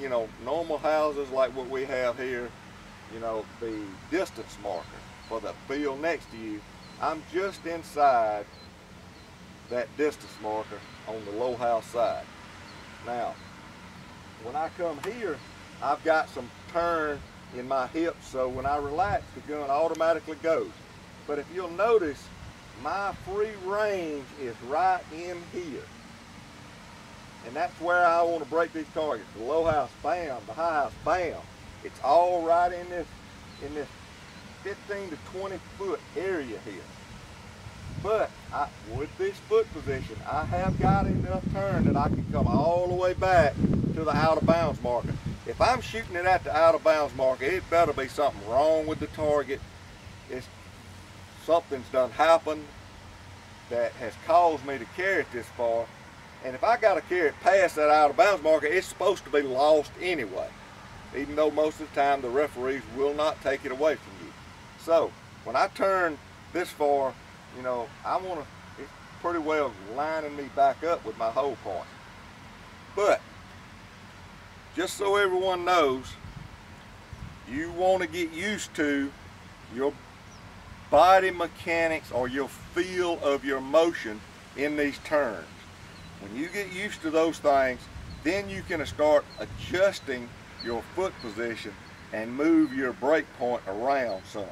you know, normal houses like what we have here, you know, the distance marker for the field next to you, I'm just inside that distance marker on the low house side. Now, when I come here, I've got some turn in my hips, so when I relax, the gun automatically goes. But if you'll notice, my free range is right in here. And that's where I want to break these targets. The low house, bam. The high house, bam. It's all right in this, in this 15 to 20 foot area here. But I, with this foot position, I have got enough turn that I can come all the way back to the out of bounds marker. If I'm shooting it at the out of bounds marker, it better be something wrong with the target. It's something's done happened that has caused me to carry it this far. And if I got to carry it past that out of bounds marker, it's supposed to be lost anyway. Even though most of the time the referees will not take it away from you. So when I turn this far, you know, I want to, it's pretty well lining me back up with my hold point. But just so everyone knows, you want to get used to your body mechanics or your feel of your motion in these turns. When you get used to those things, then you can start adjusting your foot position and move your break point around some.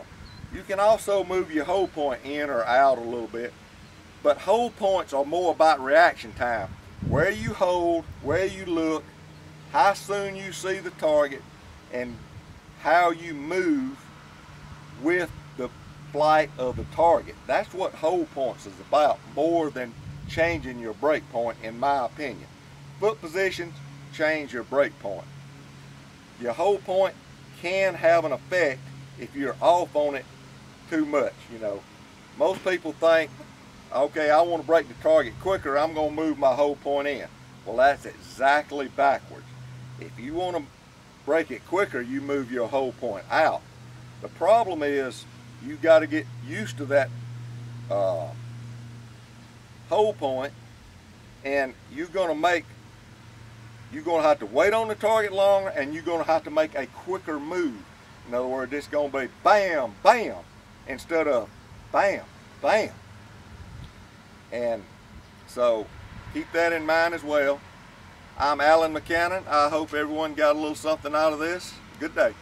You can also move your hold point in or out a little bit, but hold points are more about reaction time. Where you hold, where you look, how soon you see the target, and how you move with the flight of the target. That's what hold points is about, more than changing your break point, in my opinion. Foot positions change your break point. Your hold point can have an effect if you're off on it too much, you know. Most people think, okay, I want to break the target quicker, I'm going to move my hold point in. Well, that's exactly backwards. If you want to break it quicker, you move your hold point out. The problem is you got to get used to that uh, hold point and you're going to make you're going to have to wait on the target longer and you're going to have to make a quicker move. In other words, it's going to be bam, bam, instead of bam, bam. And so keep that in mind as well. I'm Allen McCannon. I hope everyone got a little something out of this. Good day.